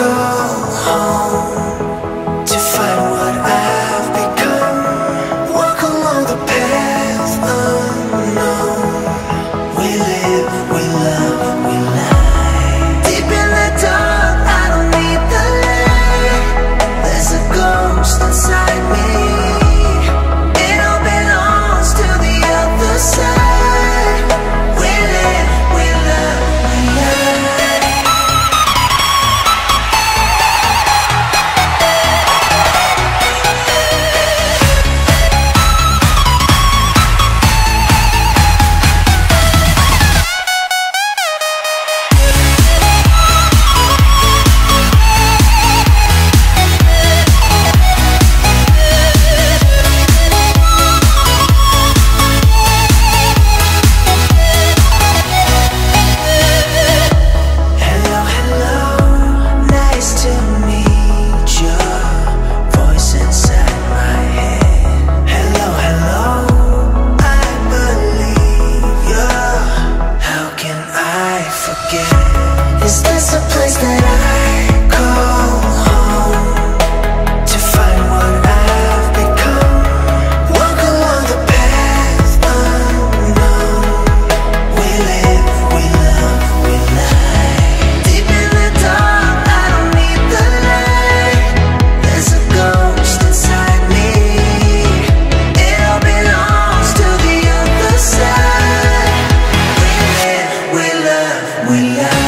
Home to find what I've become. Walk along the path. we are.